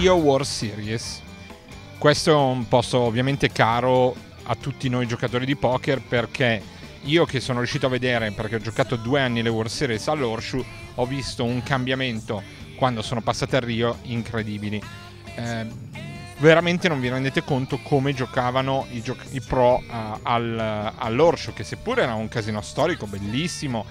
Rio World Series. Questo è un posto ovviamente caro a tutti noi giocatori di poker perché io che sono riuscito a vedere, perché ho giocato due anni le World Series all'Orshu, ho visto un cambiamento quando sono passate a Rio incredibili. Eh, veramente non vi rendete conto come giocavano i, gioc- i pro uh, al, all'Orshu, che seppur era un casino storico bellissimo,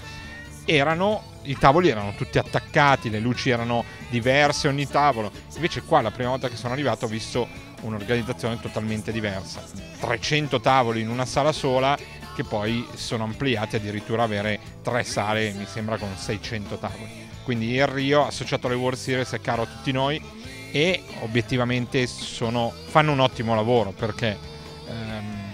erano, i tavoli erano tutti attaccati, le luci erano diverse ogni tavolo. Invece qua la prima volta che sono arrivato ho visto un'organizzazione totalmente diversa. 300 tavoli in una sala sola che poi sono ampliati addirittura avere tre sale, mi sembra con 600 tavoli. Quindi il Rio associato alle World Series è caro a tutti noi e obiettivamente sono, fanno un ottimo lavoro perché ehm,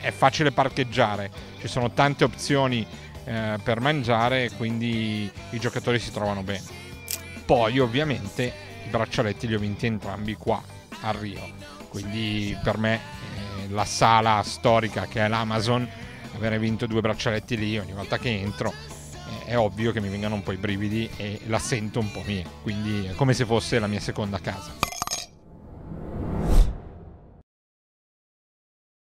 è facile parcheggiare, ci sono tante opzioni eh, per mangiare quindi i giocatori si trovano bene. Poi ovviamente i braccialetti li ho vinti entrambi qua a Rio, quindi per me eh, la sala storica che è l'Amazon avere vinto due braccialetti lì ogni volta che entro eh, è ovvio che mi vengano un po' i brividi e la sento un po' mia, quindi è come se fosse la mia seconda casa.